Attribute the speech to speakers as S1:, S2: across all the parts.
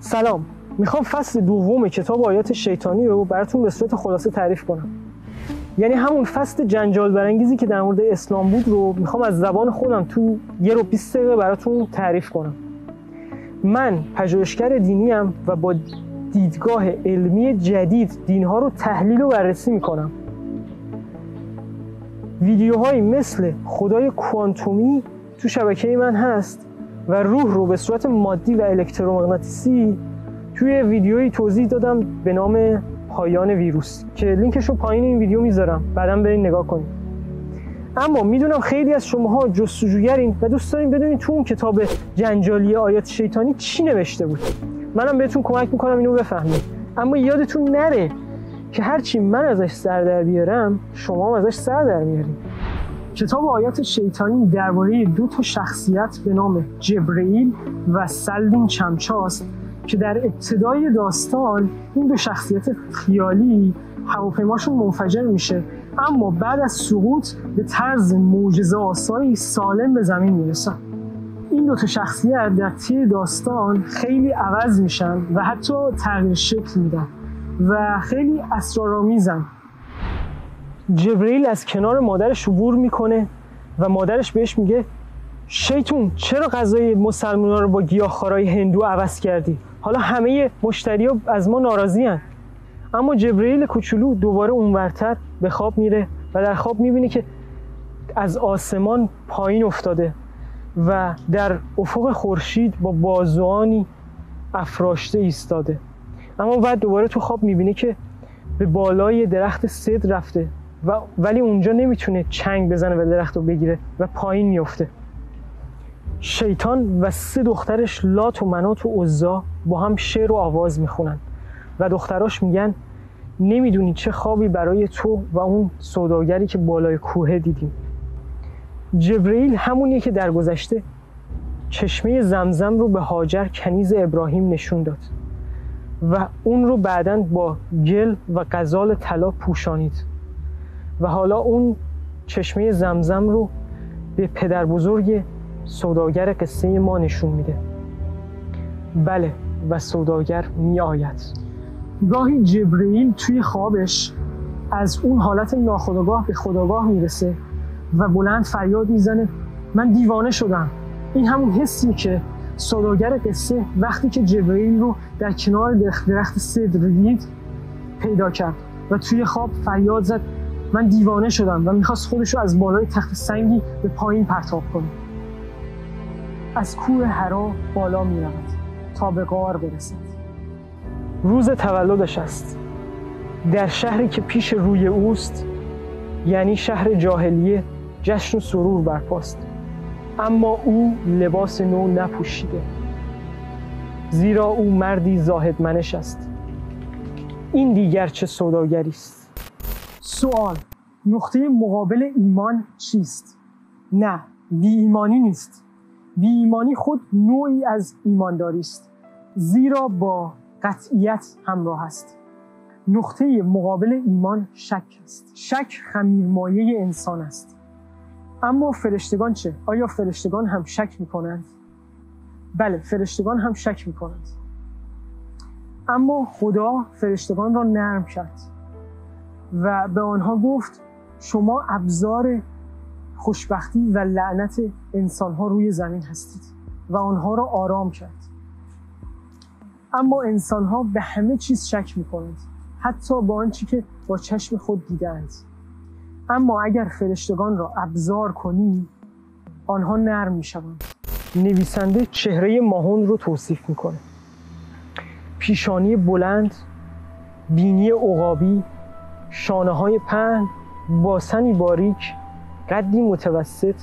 S1: سلام. می‌خوام فصل دوم کتاب آیات شیطانی رو براتون به صورت خلاصه تعریف کنم. یعنی همون فصل جنجال برانگیزی که در مورد اسلام بود رو می‌خوام از زبان خودم تو یه رو 20 دقیقه براتون تعریف کنم. من پژوهشگر دینیم و با دیدگاه علمی جدید دینها رو تحلیل و بررسی می‌کنم. ویدیوهایی مثل خدای کوانتومی تو شبکه من هست. و روح رو به صورت مادی و الکترومغناطیسی توی ویدیویی توضیح دادم به نام پایان ویروس که لینکش رو پایین این ویدیو می‌ذارم. بعدا برین نگاه کنید اما می‌دونم خیلی از شماها جستجوگرین و دوست دارین بدونید تو اون کتاب جنجالی آیات شیطانی چی نوشته بود. منم بهتون کمک می‌کنم اینو بفهمید اما یادتون نره که هرچی من ازش سر در بیارم شما هم ازش سر در میاریم کتاب آیات شیطانی درباره دو تا شخصیت به نام جبرئیل و سلدین چمچاست که در ابتدای داستان این دو شخصیت خیالی هواپیماشون منفجر میشه. اما بعد از سقوط به طرز معجزه آسایی سالم به زمین می‌رسن. این دو تا شخصیت در طی داستان خیلی عوض میشن و حتی تغییر شکل میدن و خیلی اسرارآمیزن. جبرئیل از کنار مادرش عبور می‌کنه و مادرش بهش میگه شیطون چرا غذای مسلمان رو با گیاهخوارای هندو عوض کردی؟ حالا همه مشتری از ما ناراضی هن. اما جبرئیل کوچولو دوباره اونورتر به خواب میره و در خواب می‌بینه که از آسمان پایین افتاده و در افق خورشید با بازوانی افراشته ایستاده. اما بعد دوباره تو خواب می‌بینه که به بالای درخت صد رفته. و ولی اونجا نمی‌تونه چنگ بزنه و درخت رو بگیره و پایین میفته. شیطان و سه دخترش لات و منات و عزا با هم شعر و آواز می‌خونن و دختراش میگن نمی‌دونی چه خوابی برای تو و اون سوداگری که بالای کوه دیدیم. جبرئیل همونیه که در گذشته چشمه زمزم رو به هاجر کنیز ابراهیم نشون داد و اون رو بعدا با گل و غزال طلا پوشانید. و حالا اون چشمه زمزم رو به پدر بزرگ سوداگر قصه ما نشون میده. بله و سوداگر می آید گاهی جبرئیل توی خوابش از اون حالت ناخداگاه به خداگاه می‌رسه و بلند فریاد می‌زنه من دیوانه شدم. این همون حسی که سوداگر قصه وقتی که جبرئیل رو در کنار درخت صدر دید پیدا کرد و توی خواب فریاد زد. من دیوانه شدم و می‌خواست خودش رو از بالای تخت سنگی به پایین پرتاب کنه. از کوه هرا بالا می رود تا به غار برسد. روز تولدش است. در شهری که پیش روی اوست یعنی شهر جاهلیه جشن و سرور برپاست. اما او لباس نو نپوشیده. زیرا او مردی زاهد منش است. این دیگر چه سوداگری است؟ سوال. نقطه مقابل ایمان چیست؟ نه بی ایمانی نیست. بی ایمانی خود نوعی از ایمانداری است. زیرا با قطعیت همراه است. نقطه مقابل ایمان شک است. شک خمیرمایه انسان است. اما فرشتگان چه؟ آیا فرشتگان هم شک می کنند؟ بله فرشتگان هم شک می کنند اما خدا فرشتگان را نرم کرد. و به آنها گفت شما ابزار خوشبختی و لعنت انسانها روی زمین هستید و آنها را آرام کرد. اما انسانها به همه چیز شک می کنند حتی با آنچه که با چشم خود دیدند اما اگر فرشتگان را ابزار کنی آنها نرم می شوند نویسنده چهره ماهون رو توصیف می‌کنه. پیشانی بلند بینی عقابی شانه های پهن باسنی باریک قدی متوسط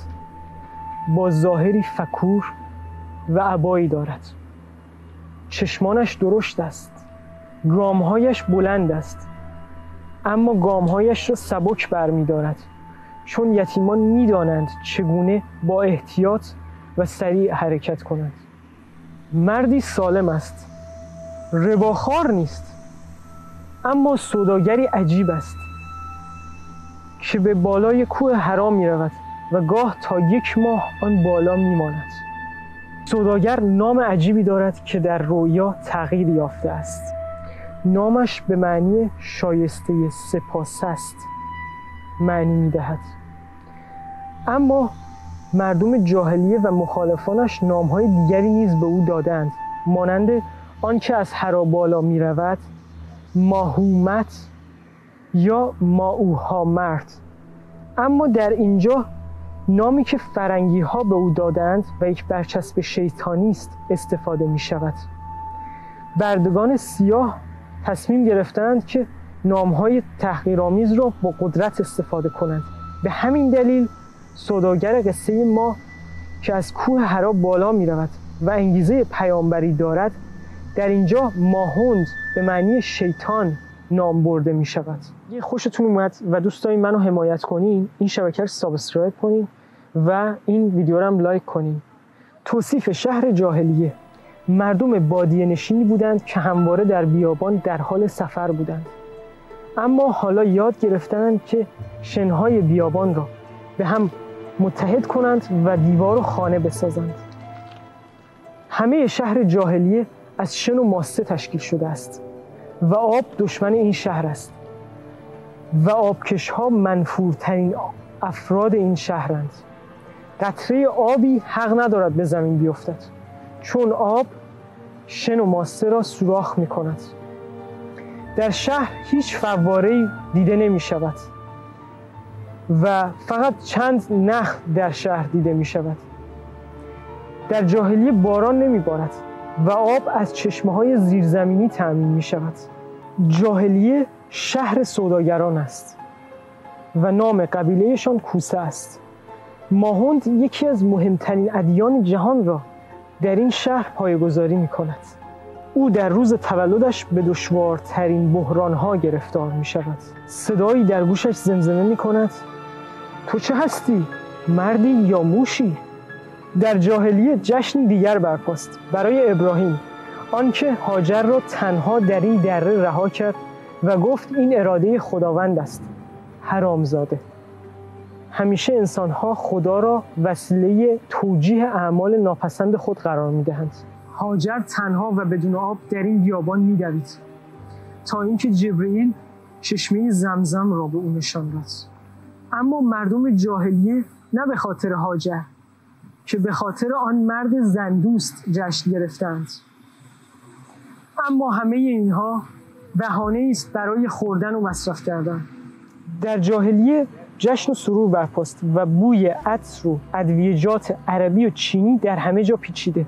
S1: با ظاهری فکور و عبایی دارد. چشمانش درشت است گامهایش بلند است اما گامهایش را سبک برمیدارد چون یتیمان می‌دانند چگونه با احتیاط و سریع حرکت کنند. مردی سالم است رباخار نیست. اما سوداگری عجیب است که به بالای کوه حرام می رود و گاه تا یک ماه آن بالا می ماند سوداگر نام عجیبی دارد که در رویا تغییر یافته است. نامش به معنی شایسته سپاس است معنی می‌دهد. اما مردم جاهلیه و مخالفانش نامهای دیگری نیز به او دادند مانند آنکه از هرا بالا می رود ماهومت یا ماوها مرد اما در اینجا نامی که فرنگی ها به او دادند و یک برچسب شیطانی است استفاده می شود بردگان سیاه تصمیم گرفتند که نامهای تحقیرآمیز را با قدرت استفاده کنند. به همین دلیل سوداگر قصه ما که از کوه حرا بالا می رود و انگیزه پیامبری دارد در اینجا ماهوند به معنی شیطان نام برده می شود. اگه خوشتون اومد و دوست دارین منو حمایت کنین این شبکه رو subscribe کنین و این ویدیو رو هم لایک کنین. توصیف شهر جاهلیه. مردم بادیه نشینی بودند که همواره در بیابان در حال سفر بودند. اما حالا یاد گرفتند که شنهای بیابان را به هم متحد کنند و دیوار و خانه بسازند. همه شهر جاهلیه از شن و ماسه تشکیل شده است و آب دشمن این شهر است و آبکش ها منفورترین افراد این شهرند. قطره آبی حق ندارد به زمین بیفتد چون آب شن و ماسه را سوراخ می کند در شهر هیچ فواره دیده نمی شود و فقط چند نخ در شهر دیده می شود در جاهلیه باران نمی بارد و آب از چشمه های زیرزمینی تعمین می شود جاهلیه شهر سوداگران است و نام قبیلهشان کوسه است. ماهوند یکی از مهمترین ادیان جهان را در این شهر پایگذاری می کند او در روز تولدش به دشوارترین بحرانها گرفتار می شود صدایی در گوشش زمزمه می کند تو چه هستی؟ مردی یا موشی؟ در جاهلیه جشنی دیگر برپاست برای ابراهیم آنکه هاجر را تنها در این دره رها کرد و گفت این اراده خداوند است حرامزاده. همیشه انسانها خدا را وسیله توجیه اعمال ناپسند خود قرار می‌دهند. هاجر تنها و بدون آب در این بیابان میدوید تا اینکه جبرئیل چشمه زمزم را به او نشان داد. اما مردم جاهلیه نه به خاطر هاجر که به خاطر آن مرد زندوست جشن گرفتند. اما همه اینها بهانه است برای خوردن و مصرف کردن. در جاهلیه جشن و سرور برپاست و بوی عطر و ادویجات عربی و چینی در همه جا پیچیده.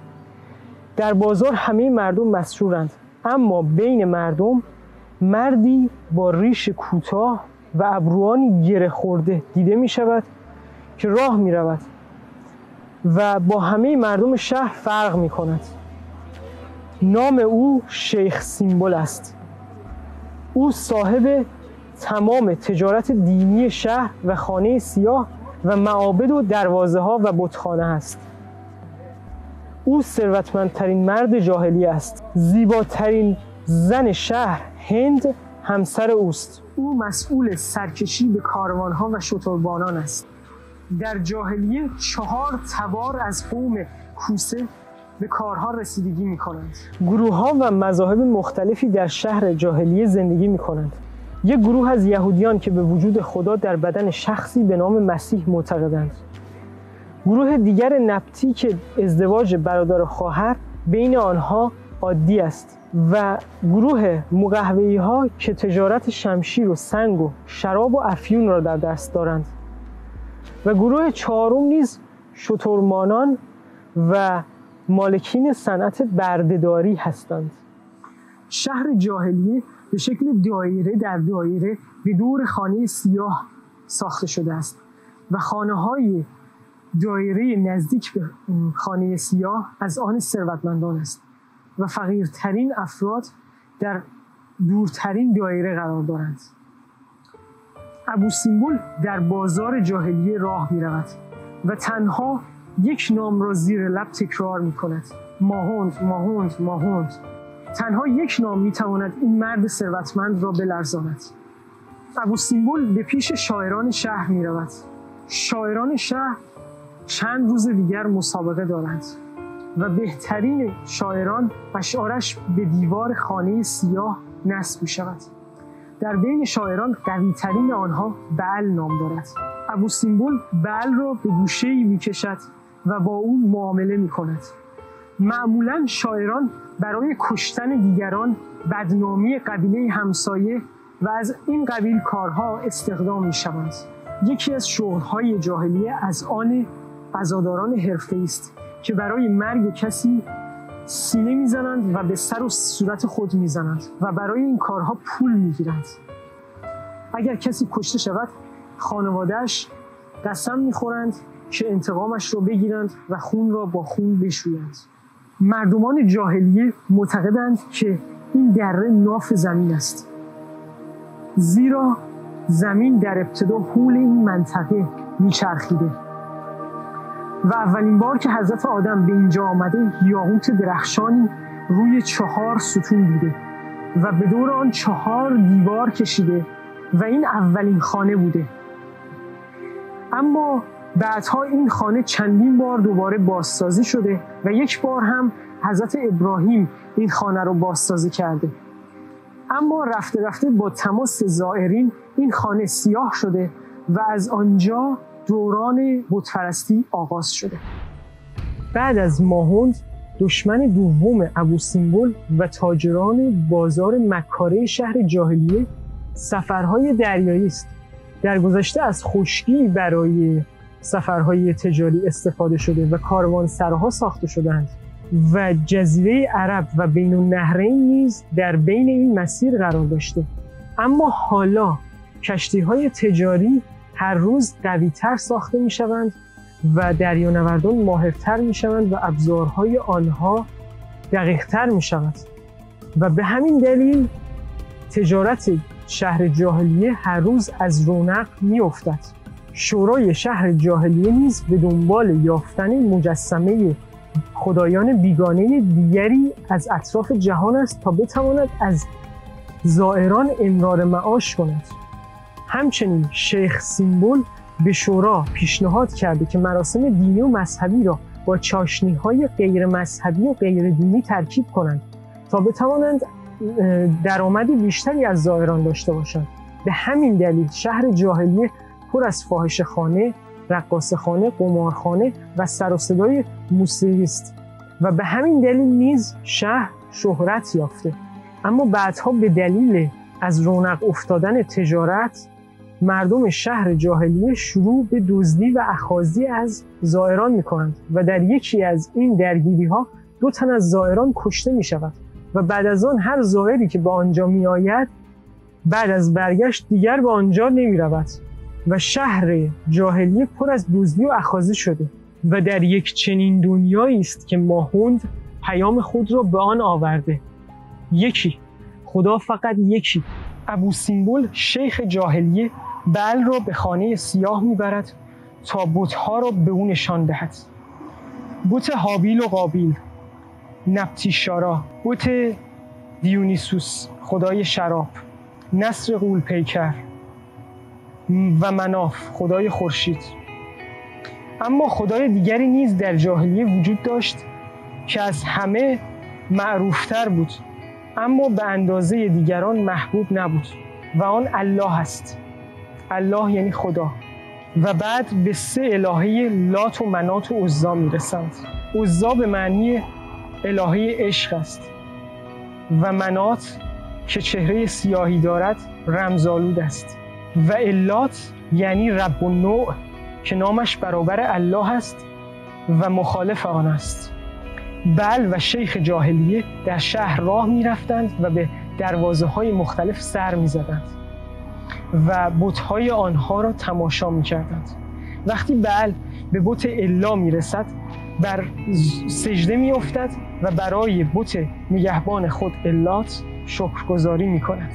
S1: در بازار همه مردم مسرورند اما بین مردم مردی با ریش کوتاه و ابروانی گره خورده دیده می شود که راه می رود و با همه مردم شهر فرق می کند نام او شیخ سیمبل است. او صاحب تمام تجارت دینی شهر و خانه سیاه و معابد و دروازه ها و بتخانه است. او ثروتمندترین مرد جاهلی است. زیباترین زن شهر هند همسر اوست. او مسئول سرکشی به کاروانها و شتربانان است. در جاهلیه چهار تبار از قوم کوسه به کارها رسیدگی می کنند گروه ها و مذاهب مختلفی در شهر جاهلیه زندگی می کنند یک گروه از یهودیان که به وجود خدا در بدن شخصی به نام مسیح معتقدند. گروه دیگر نبتی که ازدواج برادر خواهر بین آنها عادی است و گروه مقهوهی ها که تجارت شمشیر و سنگ و شراب و افیون را در دست دارند. و گروه چهارم نیز شترمانان و مالکین صنعت بردهداری هستند. شهر جاهلیه به شکل دایره در دایره به دور خانه سیاه ساخته شده است و خانه های دایره نزدیک به خانه سیاه از آن ثروتمندان است و فقیرترین افراد در دورترین دایره قرار دارند. ابو سیمبل در بازار جاهلیه راه می رود و تنها یک نام را زیر لب تکرار می کند ماهوند ماهوند ماهوند. تنها یک نام می تواند این مرد ثروتمند را بلرزاند. ابو سیمبل به پیش شاعران شهر می رود شاعران شهر چند روز دیگر مسابقه دارند و بهترین شاعران اشعارش به دیوار خانه سیاه نصب می شود در بین شاعران قویترین آنها بعل نام دارد. ابو سیمبل بعل را به گوشه می کشد و با او معامله می کند معمولا شاعران برای کشتن دیگران بدنامی قبیله همسایه و از این قبیل کارها استخدام می شوند یکی از شغلهای جاهلیه از آن عزاداران حرفه است که برای مرگ کسی سینه می‌زنند و به سر و صورت خود می‌زنند و برای این کارها پول می‌گیرند. اگر کسی کشته شود خانوادهش قسم می‌خورند که انتقامش را بگیرند و خون را با خون بشویند. مردمان جاهلیه معتقدند که این دره ناف زمین است. زیرا زمین در ابتدا حول این منطقه میچرخیده. و اولین بار که حضرت آدم به اینجا آمده یاقوت درخشانی روی چهار ستون بوده و به دور آن چهار دیوار کشیده و این اولین خانه بوده. اما بعدها این خانه چندین بار دوباره بازسازی شده و یک بار هم حضرت ابراهیم این خانه رو بازسازی کرده. اما رفته رفته با تماس زائرین این خانه سیاه شده و از آنجا دوران بتپرستی آغاز شده. بعد از ماهوند دشمن دوم ابو سیمبل و تاجران بازار مکاره شهر جاهلیه سفرهای دریایی است. در گذشته از خشکی برای سفرهای تجاری استفاده شده و کاروان سرها ساخته شدند و جزیره عرب و بین النهرین نیز در بین این مسیر قرار داشته. اما حالا کشتی های تجاری هر روز قویتر ساخته می شوند و دریانوردان ماهرتر می شوند و ابزارهای آنها دقیقتر می شود و به همین دلیل تجارت شهر جاهلیه هر روز از رونق می افتد. شورای شهر جاهلیه نیز به دنبال یافتن مجسمه خدایان بیگانه دیگری از اطراف جهان است تا بتواند از زائران امرار معاش کند همچنین شیخ سیمبل به شورا پیشنهاد کرده که مراسم دینی و مذهبی را با چاشنی های غیر مذهبی و غیر دینی ترکیب کنند تا بتوانند درآمد بیشتری از زائران داشته باشند. به همین دلیل شهر جاهلیه پر از فاحش خانه، رقاص خانه، قمارخانه و سر و صدای موسیقی است و به همین دلیل نیز شهر شهرت یافته. اما بعدها به دلیل از رونق افتادن تجارت مردم شهر جاهلیه شروع به دزدی و اخاذی از زائران می کنند و در یکی از این درگیری ها دو تن از زائران کشته می شود و بعد از آن هر زائری که به آنجا می آید بعد از برگشت دیگر به آنجا نمی رود و شهر جاهلیه پر از دزدی و اخاذی شده و در یک چنین دنیایی است که ماهوند پیام خود را به آن آورده. یکی خدا فقط یکی ابو سیمبل شیخ جاهلیه بل را به خانه سیاه می‌برد تا بتها را به او نشان دهد. بوت هابیل و قابیل نپتیشارا بوت دیونیسوس خدای شراب نصر قول پیکر و مناف خدای خورشید. اما خدای دیگری نیز در جاهلیه وجود داشت که از همه معروفتر بود اما به اندازه دیگران محبوب نبود و آن الله است. الله یعنی خدا. و بعد به سه الهه لات و منات و عزا می‌رسند. عزا به معنی الهه عشق است. و منات که چهره سیاهی دارد رمزالود است. و الات یعنی رب و که نامش برابر الله است و مخالف آن است. بل و شیخ جاهلیه در شهر راه می رفتند و به دروازه های مختلف سر می زدند و بتهای آنها را تماشا می کردند وقتی بل به بت الا می رسد بر سجده می افتد و برای بت نگهبان خود الات شکرگزاری می کند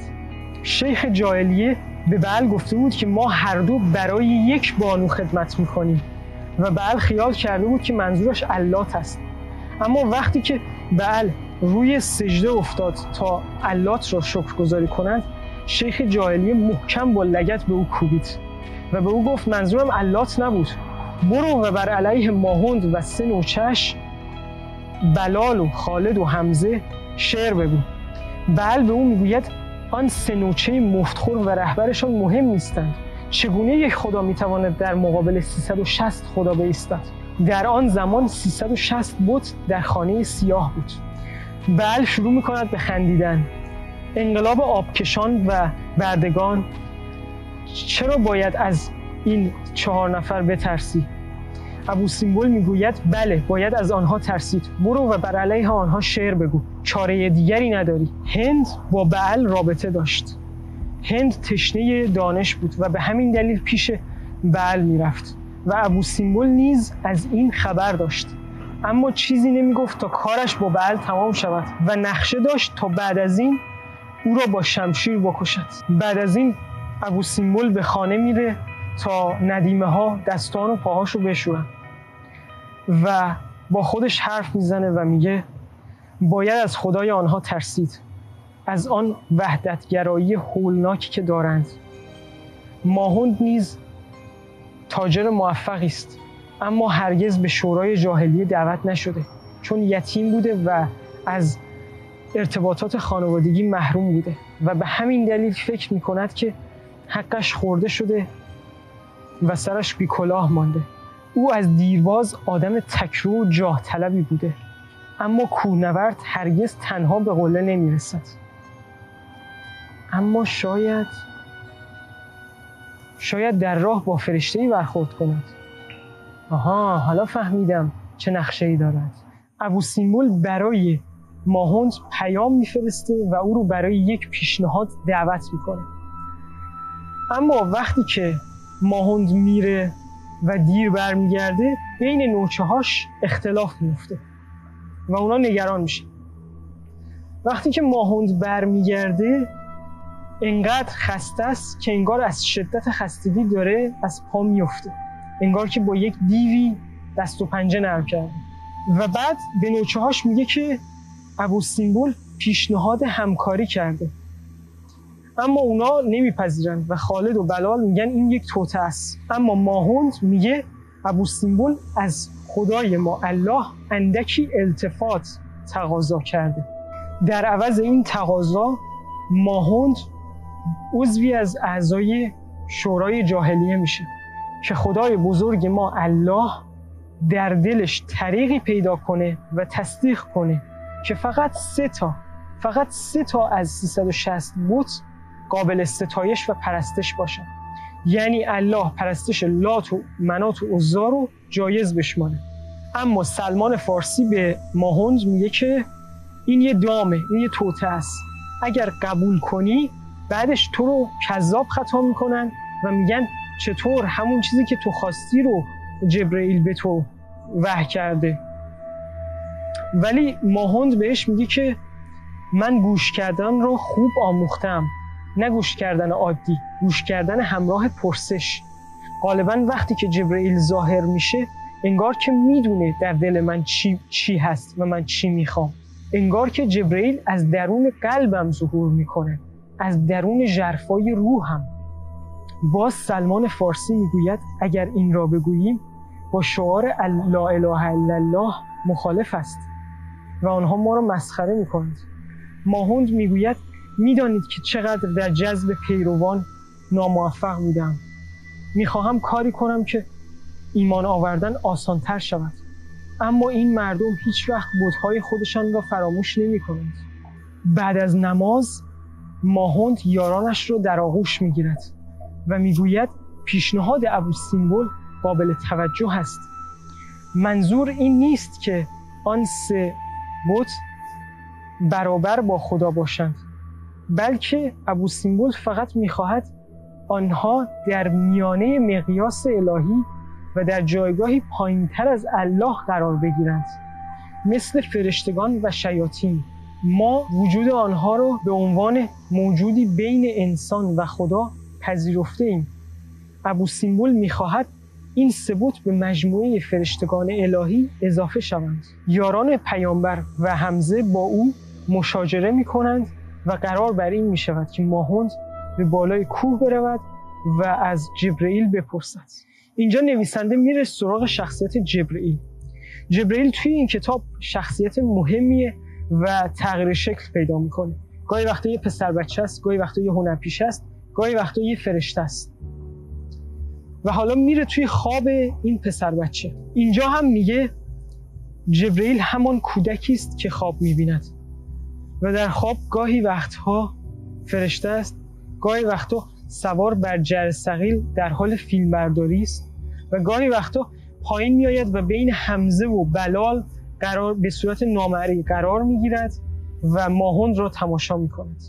S1: شیخ جاهلیه به بل گفته بود که ما هر دو برای یک بانو خدمت می کنیم و بل خیال کرده بود که منظورش اللات است. اما وقتی که بل روی سجده افتاد تا اللات را شکرگزاری کند شیخ جاهلی محکم با لگت به او کوبید و به او گفت منظورم اللات نبود. برو و بر علیه ماهوند و سه نوچش بلال و خالد و حمزه شعر بگو. بل به او می‌گوید آن سنوچه مفتخور و رهبرشان مهم نیستند. چگونه یک خدا می‌تواند در مقابل 360 خدا بایستد؟ در آن زمان 360 بت در خانه سیاه بود. بل شروع می‌کند به خندیدن. انقلاب آبکشان و بردگان چرا باید از این چهار نفر بترسی؟ ابو سیمبل می‌گوید بله باید از آنها ترسید. برو و بر علیه آنها شعر بگو. چاره دیگری نداری. هند با بعل رابطه داشت. هند تشنه دانش بود و به همین دلیل پیش بعل می‌رفت و ابو سیمبل نیز از این خبر داشت. اما چیزی نمی‌گفت تا کارش با بعل تمام شود و نقشه داشت تا بعد از این او را با شمشیر بکشد. بعد از این ابو سیمبل به خانه میره تا ندیمه ها دستان و پاهاشو بشورن. و با خودش حرف می‌زنه و میگه باید از خدای آنها ترسید. از آن وحدتگرایی هولناکی که دارند. ماهند نیز تاجر موفقی است. اما هرگز به شورای جاهلیه دعوت نشده. چون یتیم بوده و از ارتباطات خانوادگی محروم بوده و به همین دلیل فکر می‌کند که حقش خورده شده و سرش بی کلاه مانده. او از دیرباز آدم تکرو و جاه طلبی بوده. اما کوهنورد هرگز تنها به قله نمی‌رسد. اما شاید شاید در راه با فرشته ای برخورد کند. آها حالا فهمیدم چه نقشه ای دارد. ابو سیمبل برای ماهوند پیام میفرسته و او رو برای یک پیشنهاد دعوت می‌کنه. اما وقتی که ماهوند میره و دیر برمیگرده بین نوچه هاش اختلاف میفته و اونا نگران میشه وقتی که ماهوند برمیگرده انقدر خسته است که انگار از شدت خستگی داره از پا میفته انگار که با یک دیوی دست و پنجه نرم کرده. و بعد به نوچه هاش میگه که ابو سیمبول پیشنهاد همکاری کرده. اما اونا نمیپذیرن و خالد و بلال میگن این یک توته است. اما ماهوند میگه ابو سیمبول از خدای ما الله اندکی التفات تقاضا کرده. در عوض این تقاضا ماهوند عضوی از اعضای شورای جاهلیه میشه که خدای بزرگ ما الله در دلش طریقی پیدا کنه و تصدیق کنه. که فقط سه تا فقط سه تا از 360 بوت قابل ستایش و پرستش باشن یعنی الله پرستش لات و منات و عزا رو جایز بشمانه اما سلمان فارسی به ماهوند میگه که این یه دامه این یه توته است. اگر قبول کنی بعدش تو رو کذاب خطا می‌کنن و میگن چطور همون چیزی که تو خواستی رو جبرئیل به تو وح کرده. ولی ماهوند بهش میگه که من گوش کردن رو خوب آموختم. نه گوش کردن عادی گوش کردن همراه پرسش. غالبا وقتی که جبرئیل ظاهر میشه انگار که می‌دونه در دل من چی, چی هست و من چی می‌خوام. انگار که جبرئیل از درون قلبم ظهور می‌کنه از درون جرفای روحم. باز سلمان فارسی می‌گوید اگر این را بگوییم با شعار لا اله الا الله مخالف است و آنها ما را مسخره می‌کنند. ماهوند می‌گوید می‌دانید که چقدر در جذب پیروان ناموفق بودم. می‌خواهم کاری کنم که ایمان آوردن آسانتر شود. اما این مردم هیچ وقت بودهای خودشان را فراموش نمی کنند. بعد از نماز ماهوند یارانش را در آغوش می‌گیرد و می‌گوید پیشنهاد ابو سیمبل قابل توجه است. منظور این نیست که آن سه بت برابر با خدا باشند بلکه ابو سیمبل فقط می‌خواهد آنها در میانه مقیاس الهی و در جایگاهی پایینتر از الله قرار بگیرند. مثل فرشتگان و شیاطین ما وجود آنها را به عنوان موجودی بین انسان و خدا پذیرفته ایم ابو سیمبل می‌خواهد این ثبوت به مجموعه فرشتگان الهی اضافه شوند. یاران پیامبر و حمزه با او مشاجره می کنند و قرار بر این می شود که ماهوند به بالای کوه برود و از جبرئیل بپرسد. اینجا نویسنده میره سراغ شخصیت جبرئیل. جبرئیل توی این کتاب شخصیت مهمیه و تغییر شکل پیدا می‌کنه. گاهی وقتا یه پسر بچه است گاهی وقتا یه هنرپیش است گاهی وقتا یه فرشته است. و حالا میره توی خواب این پسر بچه. اینجا هم میگه جبرئیل همان کودکی است که خواب می‌بیند. و در خواب گاهی وقتها فرشته است گاهی وقتا سوار بر جر سقیل در حال فیلمبرداری است و گاهی وقتا پایین میآید و بین حمزه و بلال قرار به صورت نامری قرار می‌گیرد و ماهند را تماشا می کند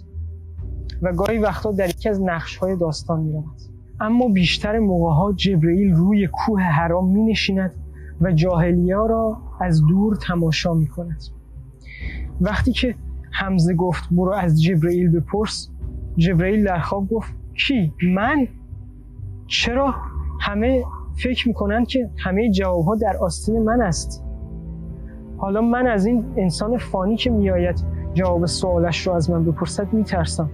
S1: و گاهی وقتا در یکی از نقش های داستان می رود. اما بیشتر موقع ها جبرئیل روی کوه حرام می نشیند و جاهلیا را از دور تماشا می کند وقتی که حمزه گفت برو از جبرئیل بپرس جبرئیل در خواب گفت کی؟ من؟ چرا؟ همه فکر می‌کنن که همه جوابها در آستین من است. حالا من از این انسان فانی که میآید جواب سوالش رو از من بپرسد میترسم.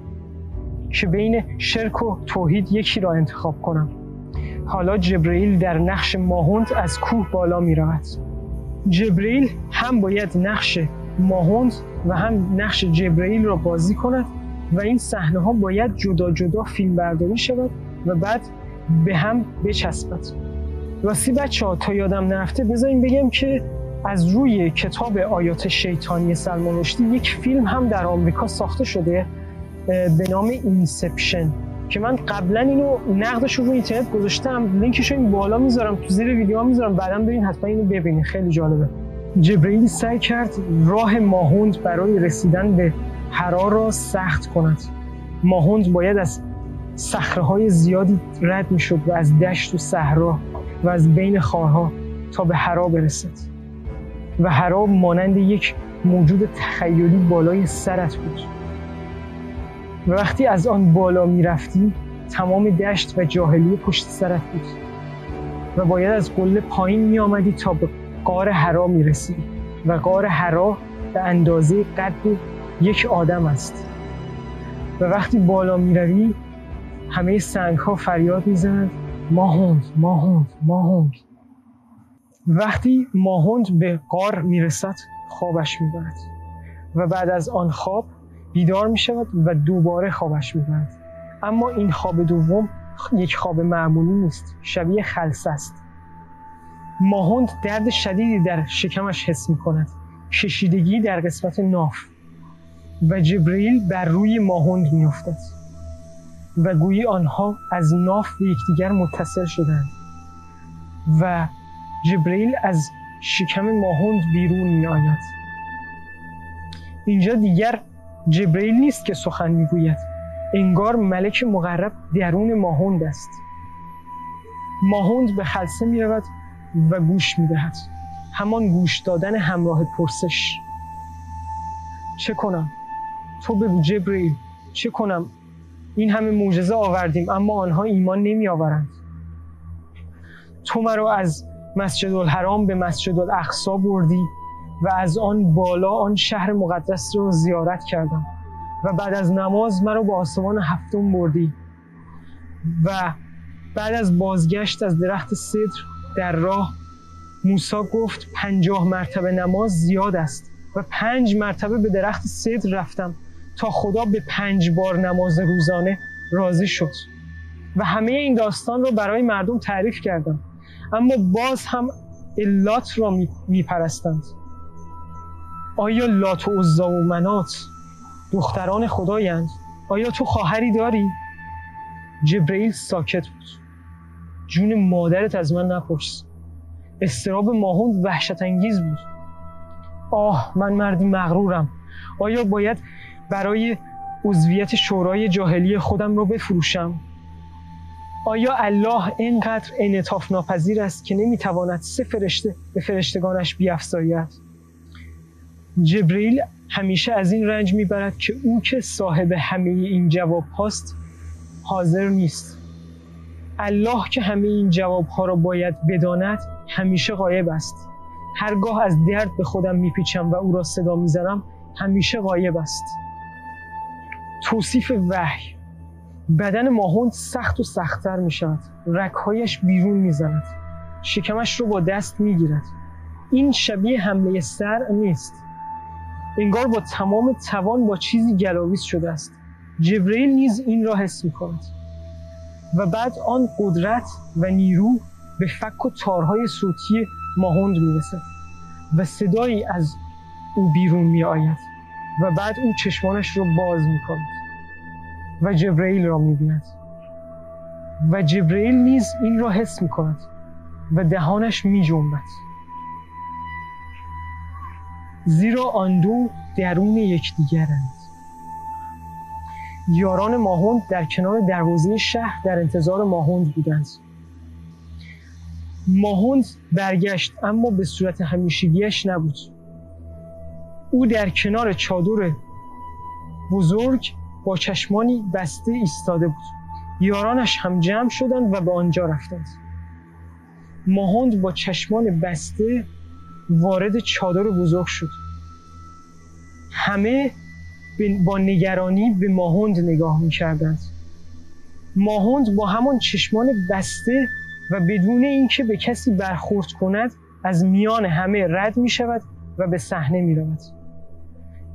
S1: که بین شرک و توحید یکی را انتخاب کنم. حالا جبرئیل در نقش ماهوند از کوه بالا می رود. جبرئیل هم باید نقش ماهوند و هم نقش جبرئیل را بازی کند و این صحنه ها باید جدا جدا فیلم برداری شود و بعد به هم بچسبد. راستی بچه ها تا یادم نرفته بذاریم بگم که از روی کتاب آیات شیطانی سلمان رشدی یک فیلم هم در آمریکا ساخته شده. به نام Inception که من قبلا اینو نقدش رو اینترنت گذاشتم. لینکش این بالا می‌ذارم تو زیر ویدیو می‌ذارم. بعدا برین حتما اینو ببینید خیلی جالبه. جبرئیل سعی کرد راه ماهوند برای رسیدن به حرا را سخت کند. ماهوند باید از صخره زیادی رد می‌شد و از دشت و صحرا و از بین خارها تا به حرا برسد. و حرا مانند یک موجود تخیلی بالای سرت بود. و وقتی از آن بالا می‌رفتی تمام دشت و جاهلی پشت سرت بود و باید از قله پایین می آمدی تا به قار حرا می رسیدی و قار حرا به اندازه قد یک آدم است. و وقتی بالا می روی همه سنگ ها فریاد می زند ماهوند ماهوند ماهوند. وقتی ماهوند به قار می‌رسد خوابش می‌برد و بعد از آن خواب بیدار می شود و دوباره خوابش می‌برد. اما این خواب دوم یک خواب معمولی نیست شبیه خلص است. ماهوند درد شدیدی در شکمش حس می کند کشیدگی در قسمت ناف و جبرئیل بر روی ماهوند میافتد و گویی آنها از ناف به یکدیگر متصل شدند و جبرئیل از شکم ماهوند بیرون می آید اینجا دیگر جبرئیل نیست که سخن می‌گوید. انگار ملک مقرب درون ماهوند است. ماهوند به خلصه می رود و گوش می دهد همان گوش دادن همراه پرسش. چه کنم؟ تو بگو جبرئیل چه کنم؟ این همه معجزه آوردیم اما آنها ایمان نمی آورند تو مرا از مسجد الحرام به مسجد الاقصا بردی. و از آن بالا آن شهر مقدس رو زیارت کردم. و بعد از نماز مرا به آسمان هفتم بردی. و بعد از بازگشت از درخت صدر در راه موسا گفت پنجاه مرتبه نماز زیاد است و پنج مرتبه به درخت صدر رفتم تا خدا به پنج بار نماز روزانه راضی شد. و همه این داستان رو برای مردم تعریف کردم. اما باز هم الات را میپرستند. آیا لات و عزا و منات دختران خدایند آیا تو خواهری داری؟ جبرئیل ساکت بود. جون مادرت از من نپرس. استراب ماهوند وحشت انگیز بود. آه من مردی مغرورم. آیا باید برای عضویت شورای جاهلی خودم را بفروشم؟ آیا الله اینقدر انعطاف ناپذیر است که نمی‌تواند سه فرشته به فرشتگانش بیافزاید جبریل همیشه از این رنج می‌برد که او که صاحب همه این جواب هاست حاضر نیست. الله که همه این جواب ها را باید بداند همیشه غایب است. هرگاه از درد به خودم میپیچم و او را صدا می‌زنم همیشه غایب است. توصیف وحی بدن ماهوند سخت و سختتر می شود رکهایش بیرون می زند شکمش رو با دست می گیرد این شبیه حمله سر نیست. انگار با تمام توان با چیزی گلاویز شده است. جبرئیل نیز این را حس می کند و بعد آن قدرت و نیرو به فک و تارهای صوتی ماهند می رسد و صدایی از او بیرون می آید و بعد او چشمانش را باز می کند و جبرئیل را می بیند و جبرئیل نیز این را حس می کند و دهانش می جنبد زیرا آن دو درون یکدیگرند یاران ماهند در کنار دروازه شهر در انتظار ماهند بودند. ماهند برگشت اما به صورت همیشگیش نبود. او در کنار چادر بزرگ با چشمانی بسته ایستاده بود. یارانش هم جمع شدند و به آنجا رفتند. ماهند با چشمان بسته وارد چادر بزرگ شد. همه با نگرانی به ماهند نگاه می کردند ماهند با همان چشمان بسته و بدون اینکه به کسی برخورد کند از میان همه رد می شود و به صحنه می رود.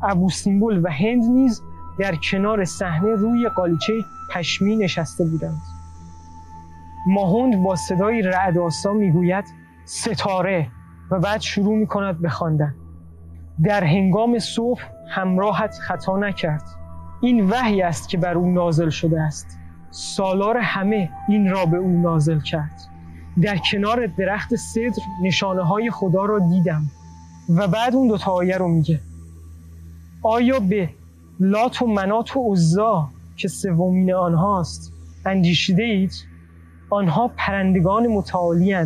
S1: ابو سیمبل و هند نیز در کنار صحنه روی قالیچه پشمی نشسته بودند. ماهند با صدای رعد آسا می‌گوید ستاره! و بعد شروع می کند به خواندن. در هنگام صبح همراهت خطا نکرد. این وحی است که بر او نازل شده است. سالار همه این را به او نازل کرد. در کنار درخت صدر نشانه های خدا را دیدم و بعد اون دوتا آیه رو میگه. آیا به لات و منات و عزا که سومین آنهاست اندیشیده اید؟ آنها پرندگان متعالی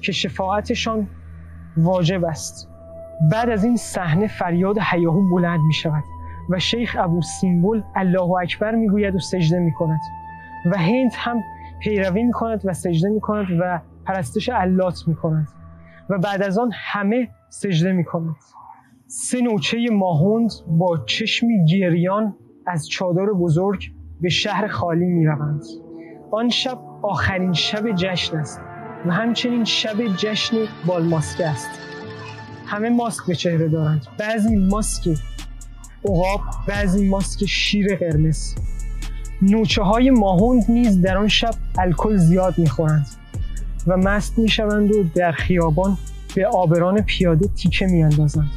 S1: که شفاعتشان واجب است. بعد از این صحنه فریاد حیاهو بلند می شود و شیخ ابو سیمبل الله اکبر می گوید و سجده می کند و هند هم پیروی می کند و سجده می کند و پرستش اللات می کند و بعد از آن همه سجده می کند سه نوچه ماهوند با چشمی گریان از چادر بزرگ به شهر خالی می روند. آن شب آخرین شب جشن است. و همچنین شب جشن بالماسکه است. همه ماسک به چهره دارند. بعضی ماسک عقاب بعضی ماسک شیر قرمز. نوچه های ماهوند نیز در آن شب الکل زیاد می‌خورند و مست می‌شوند و در خیابان به آبران پیاده تیکه میاندازند.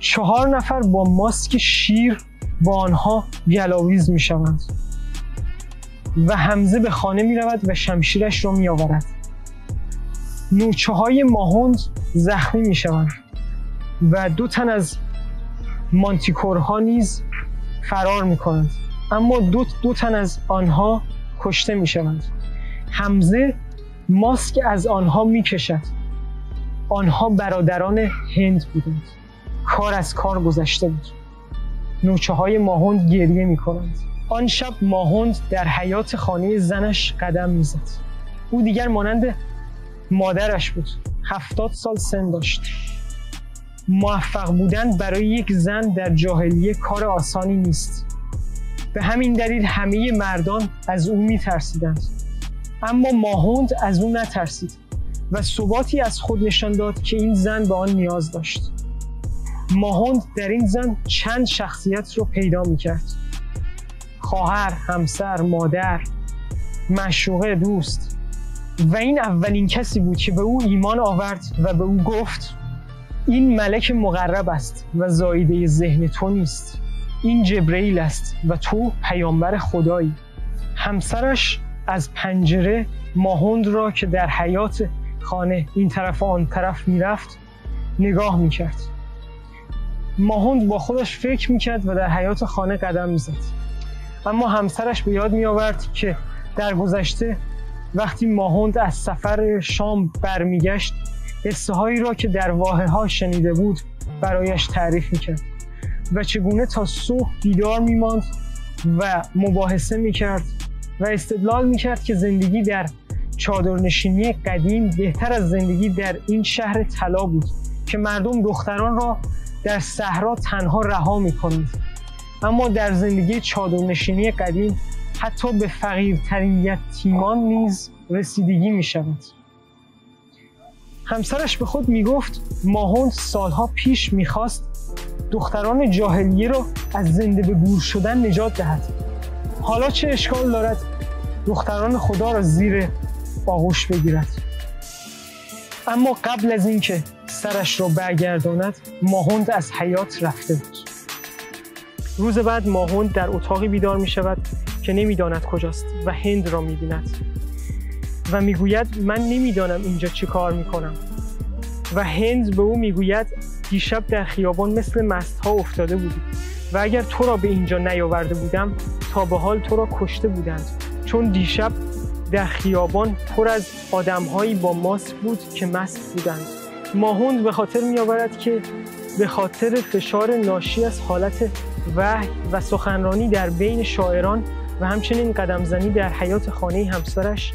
S1: چهار نفر با ماسک شیر با آنها گلاویز می‌شوند. و همزه به خانه می رود و شمشیرش را می آورد نوچه های ماهوند زخمی می شوند و دو تن از مانتیکورها نیز فرار می کنند اما دو, دو تن از آنها کشته می شوند همزه ماسک از آنها می کشد آنها برادران هند بودند. کار از کار گذشته بود. نوچه های ماهوند گریه می کنند آن شب ماهوند در حیات خانه زنش قدم می‌زد. او دیگر مانند مادرش بود. هفتاد سال سن داشت. موفق بودن برای یک زن در جاهلیه کار آسانی نیست. به همین دلیل همه مردان از او میترسیدند. اما ماهوند از او نترسید و ثباتی از خود نشان داد که این زن به آن نیاز داشت. ماهوند در این زن چند شخصیت رو پیدا می‌کرد. خواهر، همسر، مادر، مشوقه دوست. و این اولین کسی بود که به او ایمان آورد و به او گفت این ملک مقرب است و زایده ذهن تو نیست. این جبرئیل است و تو پیامبر خدایی. همسرش از پنجره ماهوند را که در حیات خانه این طرف و آن طرف می‌رفت نگاه می‌کرد. ماهوند با خودش فکر می‌کرد و در حیات خانه قدم می‌زد. اما همسرش به یاد می آورد که در گذشته وقتی ماهوند از سفر شام برمیگشت قصه هایی را که در واحه ها شنیده بود برایش تعریف می‌کرد و چگونه تا صبح بیدار میماند و مباحثه می‌کرد و استدلال می‌کرد که زندگی در چادرنشینی قدیم بهتر از زندگی در این شهر طلا بود که مردم دختران را در صحرا تنها رها می‌کنند. اما در زندگی چادرنشینی قدیم حتی به فقیرترین یتیمان نیز رسیدگی می شود همسرش به خود می‌گفت ماهوند سالها پیش می‌خواست دختران جاهلیه را از زنده به گور شدن نجات دهد. حالا چه اشکال دارد دختران خدا را زیر آغوش بگیرد؟ اما قبل از اینکه سرش را برگرداند ماهوند از حیات رفته بود. روز بعد ماهوند در اتاقی بیدار می شود که نمی‌داند کجاست و هند را می بیند. و می‌گوید من نمی‌دانم اینجا چه کار می کنم. و هند به او می‌گوید دیشب در خیابان مثل مست ها افتاده بودی و اگر تو را به اینجا نیاورده بودم تا به حال تو را کشته بودند. چون دیشب در خیابان پر از آدمهایی با ماسک بود که مست بودند. ماهوند به خاطر می آورد که به خاطر فشار ناشی از حالت وحی و سخنرانی در بین شاعران و همچنین قدم زنی در حیات خانه همسرش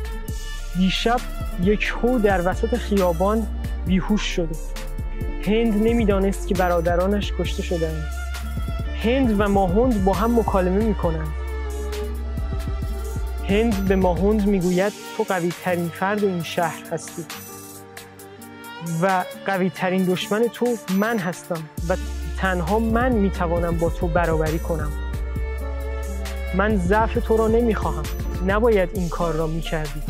S1: دیشب یک هو در وسط خیابان بیهوش شده. هند نمی‌دانست که برادرانش کشته شدند هند و ماهوند با هم مکالمه می کنند هند به ماهوند می‌گوید تو قوی ترین فرد این شهر هستی و قوی ترین دشمن تو من هستم و تنها من می‌توانم با تو برابری کنم. من ضعف تو را نمی‌خواهم. نباید این کار را می‌کردی.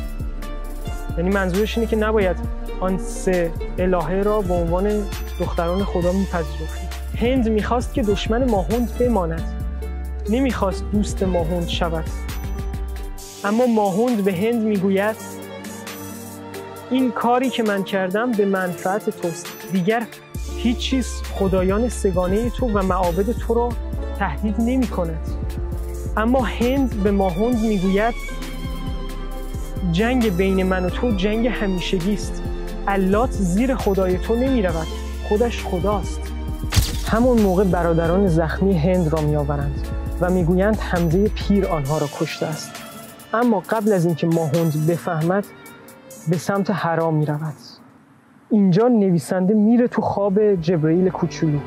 S1: یعنی منظورش اینه که نباید آن سه الهه را به عنوان دختران خدا میپذیرفتی. هند می‌خواست که دشمن ماهوند بماند. نمی‌خواست دوست ماهوند شود. اما ماهوند به هند می‌گوید این کاری که من کردم به منفعت توست. دیگر هیچ چیز خدایان سگانه تو و معابد تو را تهدید نمی کند اما هند به ماهوند می‌گوید جنگ بین من و تو جنگ همیشگی است. علات زیر خدای تو نمی رود خودش خداست. همون موقع برادران زخمی هند را می آورند و می‌گویند حمزه پیر آنها را کشته است. اما قبل از اینکه ماهوند بفهمد به سمت حرام می رود اینجا نویسنده میره تو خواب جبرئیل کوچولو.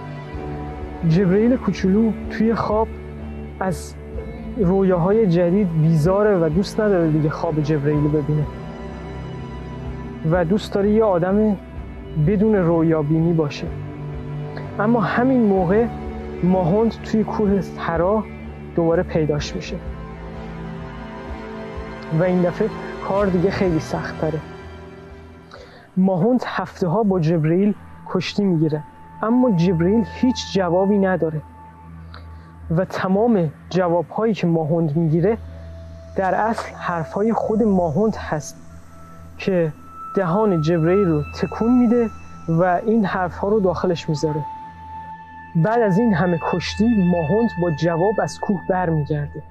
S1: جبرئیل کوچولو توی خواب از رویاهای جدید بیزاره و دوست نداره دیگه خواب جبرئیل ببینه. و دوست داره یه آدم بدون رویابینی باشه. اما همین موقع ماهوند توی کوه حرا دوباره پیداش میشه. و این دفعه کار دیگه خیلی سخت تره ماهوند هفته ها با جبرئیل کشتی می‌گیره. اما جبرئیل هیچ جوابی نداره. و تمام جواب هایی که ماهوند می‌گیره در اصل حرف های خود ماهوند هست که دهان جبرئیل رو تکون میده و این حرف ها رو داخلش می‌ذاره. بعد از این همه کشتی ماهوند با جواب از کوه برمیگرده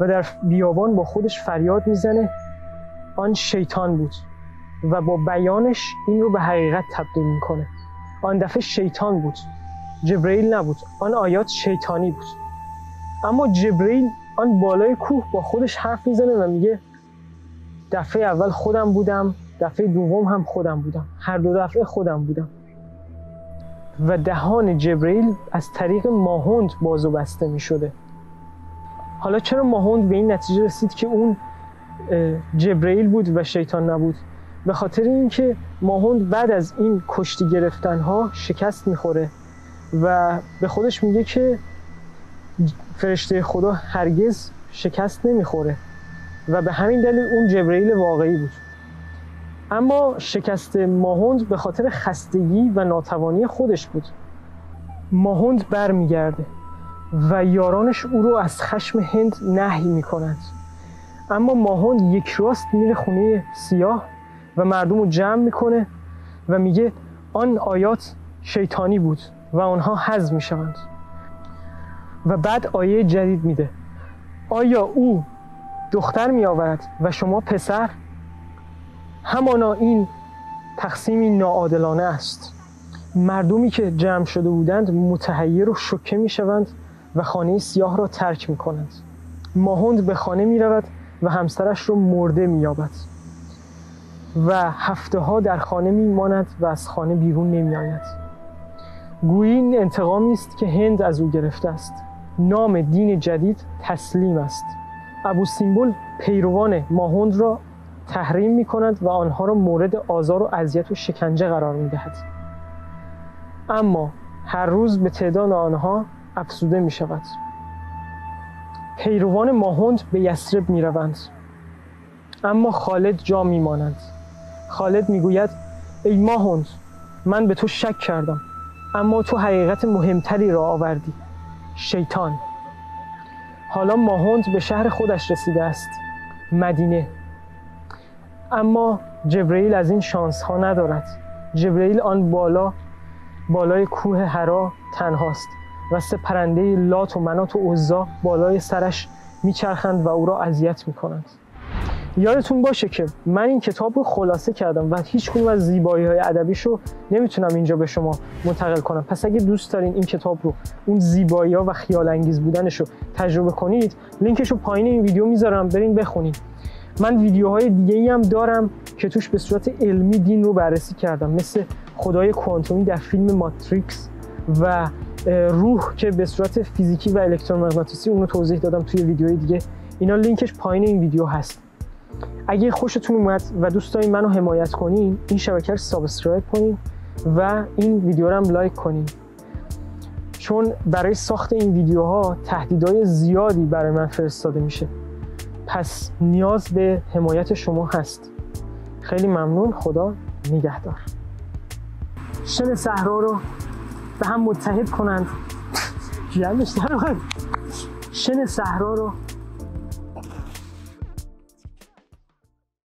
S1: و در بیابان با خودش فریاد می‌زنه. آن شیطان بود. و با بیانش این رو به حقیقت تبدیل می‌کنه. آن دفعه شیطان بود. جبرئیل نبود. آن آیات شیطانی بود. اما جبرئیل آن بالای کوه با خودش حرف می‌زنه و میگه دفعه اول خودم بودم دفعه دوم هم خودم بودم. هر دو دفعه خودم بودم. و دهان جبرئیل از طریق ماهوند باز و بسته می شده حالا چرا ماهوند به این نتیجه رسید که اون جبرئیل بود و شیطان نبود؟ به خاطر اینکه ماهوند بعد از این کشتی گرفتن ها شکست می‌خوره و به خودش میگه که فرشته خدا هرگز شکست نمی‌خوره و به همین دلیل اون جبرئیل واقعی بود. اما شکست ماهوند به خاطر خستگی و ناتوانی خودش بود. ماهوند برمیگرده و یارانش او رو از خشم هند نهی می‌کنند. اما ماهوند یک راست میره خونه سیاه و مردم رو جمع می‌کنه و میگه آن آیات شیطانی بود و آنها حذف می‌شوند. و بعد آیه جدید میده. آیا او دختر میآورد و شما پسر؟ همانا این تقسیمی ناعادلانه است. مردمی که جمع شده بودند متحیر و شکه می‌شوند و خانه سیاه را ترک می‌کنند. ماهوند به خانه می‌رود و همسرش رو مرده مییابد. و هفته ها در خانه میماند و از خانه بیرون نمیآید. گویی این انتقامی است که هند از او گرفته است. نام دین جدید تسلیم است. ابو سیمبل پیروان ماهوند را تحریم می کند و آنها را مورد آزار و اذیت و شکنجه قرار می دهد اما هر روز به تعداد آنها افزوده می شود پیروان ماهند به یسرب می روند اما خالد جا می مانند خالد می گوید ای ماهند من به تو شک کردم اما تو حقیقت مهمتری را آوردی شیطان. حالا ماهند به شهر خودش رسیده است مدینه. اما جبرئیل از این شانس ها ندارد. جبرئیل آن بالا بالای کوه هرا تنهاست و سه پرنده لات و منات و عزا بالای سرش میچرخند و او را اذیت می‌کنند. یادتون باشه که من این کتاب رو خلاصه کردم و هیچ کنون از زیبایی های ادبیش رو نمی‌تونم اینجا به شما منتقل کنم. پس اگه دوست دارین این کتاب رو اون زیبایی ها و خیال انگیز بودنش رو تجربه کنید لینکش رو پایین این ویدیو می‌ذارم. برین بخونید من ویدیوهای دیگه ای هم دارم که توش به صورت علمی دین رو بررسی کردم. مثل خدای کوانتومی در فیلم ماتریکس و روح که به صورت فیزیکی و الکترومغناطیسی اون رو توضیح دادم توی ویدیوهای دیگه. اینا لینکش پایین این ویدیو هست. اگه خوشتون اومد و دوست دارین منو حمایت کنین این شبکه رو subscribe کنین و این ویدیو رو هم لایک کنین. چون برای ساخت این ویدیوها تهدیدهای زیادی برای من فرستاده میشه. پس نیاز به حمایت شما هست. خیلی ممنون خدا نگهدار. شن صحرا رو به هم متحد کنند. جمعش شن صحرا رو